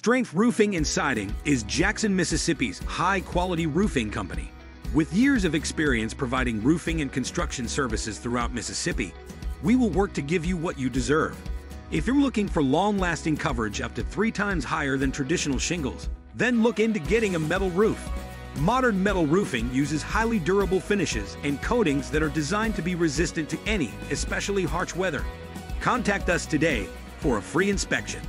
Strength Roofing and Siding is Jackson, Mississippi's high-quality roofing company. With years of experience providing roofing and construction services throughout Mississippi, we will work to give you what you deserve. If you're looking for long-lasting coverage up to three times higher than traditional shingles, then look into getting a metal roof. Modern metal roofing uses highly durable finishes and coatings that are designed to be resistant to any, especially harsh weather. Contact us today for a free inspection.